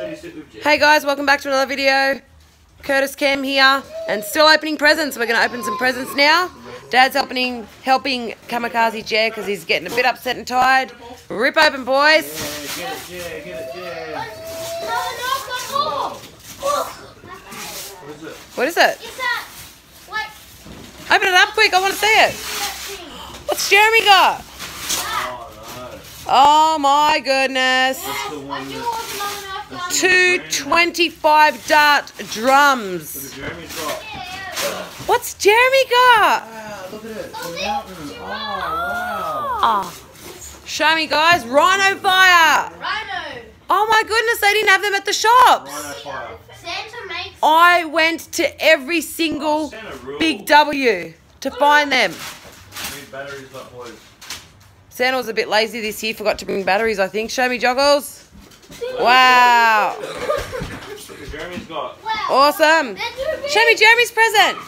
Hey guys, welcome back to another video. Curtis Cam here, and still opening presents. We're going to open some presents now. Dad's helping helping Kamikaze Jer because he's getting a bit upset and tired. Rip open, boys. Yeah, get it, yeah, get it, yeah. What is it? What is it? Open it up quick. I want to see it. What's Jeremy got? Oh, no. Oh my goodness. That's the one that Two 25 dart drums. that Jeremy's got. What's Jeremy got? Wow, look at it. Oh, wow. Oh. Show me, guys. Rhino fire. Oh my goodness, they didn't have them at the shops. Santa I went to every single oh, Santa big W to find them. Need batteries boys. Santa was a bit lazy this year, forgot to bring batteries, I think. Show me, Joggles. Wow. Jeremy's got. Awesome. They're too big. Show me Jeremy's present.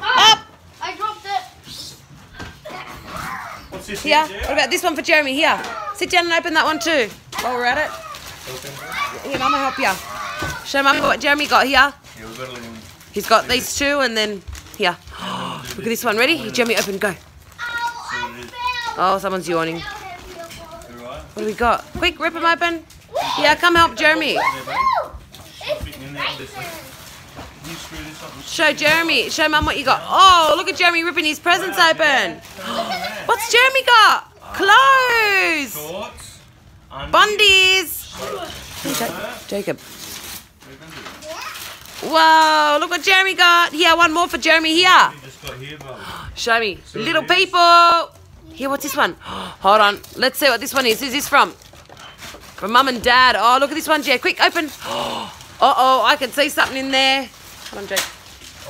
Up. I dropped it. What's this Here. What about this one for Jeremy? Here. Sit down and open that one too while we're at it. Here, Mama help you. Show Mama what Jeremy got here. Yeah, we've got a little. He's got these two and then here. Look at this one. Ready? Jeremy, open. Go. Oh, Fell. Oh, someone's yawning. What do we got? Quick, rip them open. Yeah, come help Jeremy. Show Jeremy. Show Mum what you got. Oh, look at Jeremy ripping his presents open. What's Jeremy got? Clothes. Bundies. Jacob. Whoa, look what Jeremy got. Here, one more for Jeremy here. Show me. Little people. Here, what's this one? Hold on. Let's see what this one is. Who's this from? From Mum and Dad. Oh, look at this one, Jay. Quick, open. Uh-oh, I can see something in there. Hold on, Jake.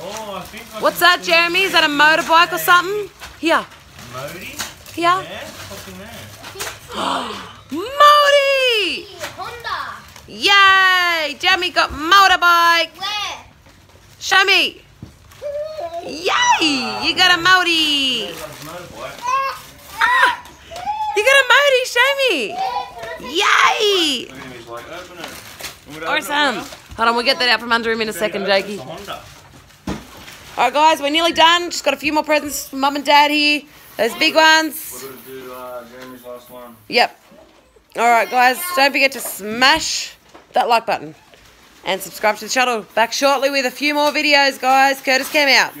Oh, I think I What's that, Jeremy? Is that a motorbike or something? Here. Modi? Here. Yeah? What's in there? Modi! Honda. Yay! Jeremy got motorbike. Where? Show me. Yay! You got a Modi. That's a motorbike. Ah! You got a Modi. Show me. Yay! Look at him, he's like, open it. Want me to it Awesome. Hold on, we'll get that out from under him in a second, Jakey. It's a Honda. All right, guys, we're nearly done. Just got a few more presents from Mum and Dad here. Those big ones. We're going to do uh, Jeremy's last one. Yep. All right, guys, don't forget to smash that like button and subscribe to the channel. Back shortly with a few more videos, guys. Curtis Cam out.